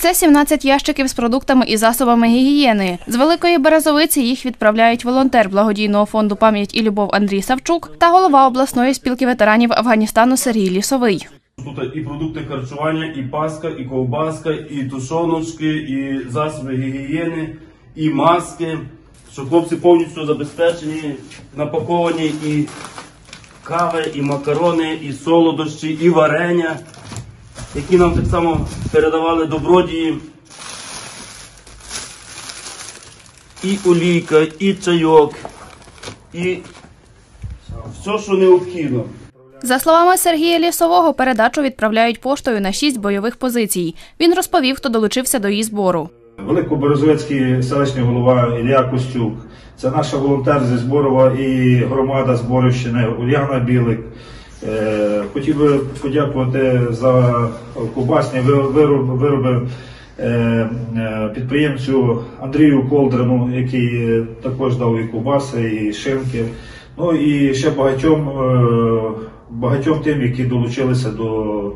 Це 17 ящиків з продуктами і засобами гігієни. З Великої Березовиці їх відправляють волонтер благодійного фонду пам'ять і любов Андрій Савчук та голова обласної спілки ветеранів Афганістану Сергій Лісовий. Тут і продукти харчування, і паска, і ковбаска, і тушоночки, і засоби гігієни, і маски. Що хлопці повністю забезпечені, напаковані і кави, і макарони, і солодощі, і варення, які нам так само передавали добродії. І олійка, і чайок, і все, що необхідно. За словами Сергія Лісового, передачу відправляють поштою на шість бойових позицій. Він розповів, хто долучився до її збору. Великоберезовецький селищний голова Ілля Костюк. Це наша волонтер зі Зборова і громада Зборівщини Ульяна Білик. Е, Хотів би подякувати за ковбасні вир- вироби, е, е, підприємцю Андрію Колдрину, який також дав і ковбаси, і шинки. Ну і ще багатьом, багатьом тим, які долучилися до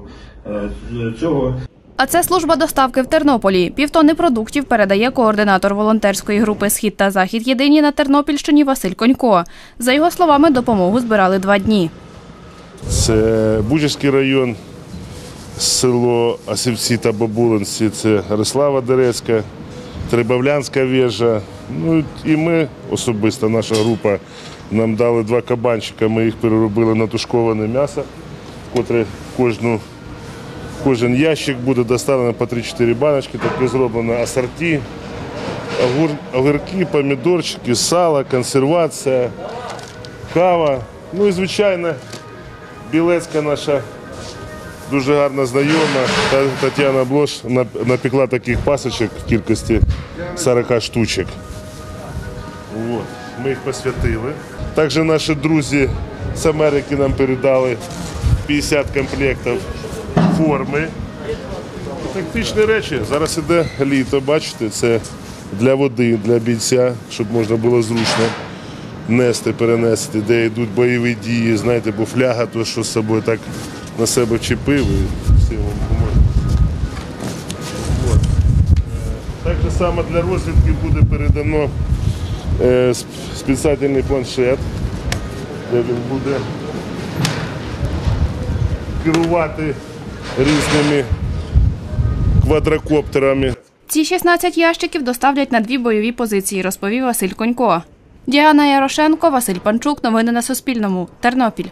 цього. А це служба доставки в Тернополі. Півтони продуктів передає координатор волонтерської групи Схід та Захід єдині на Тернопільщині Василь Конько. За його словами, допомогу збирали два дні. Це Бужівський район, село Асівці та Бабулинці, це Рислава Дерецька, Трибавлянська вежа. Ну і ми особисто, наша група, нам дали два кабанчика, ми їх переробили на тушковане м'ясо, котре кожну, кожен ящик буде доставлено по 3-4 баночки, таке зроблено асорті, огур, огірки, помідорчики, сало, консервація, кава. Ну і звичайно, Білецька наша дуже гарна знайома. Тетяна Блош нап- напекла таких пасочок в кількості 40 штучок. От. Ми їх посвятили. Також наші друзі з Америки нам передали 50 комплектів форми. Тактичні речі. Зараз іде літо, бачите, це для води, для бійця, щоб можна було зручно нести, перенести, де йдуть бойові дії, знаєте, бо фляга, то що з собою так на себе вчепив і все йому поможе. Е, Так же само для розвідки буде передано е, спеціальний планшет, де він буде керувати різними квадрокоптерами. Ці 16 ящиків доставлять на дві бойові позиції, розповів Василь Конько. Діана Ярошенко, Василь Панчук. Новини на Суспільному. Тернопіль.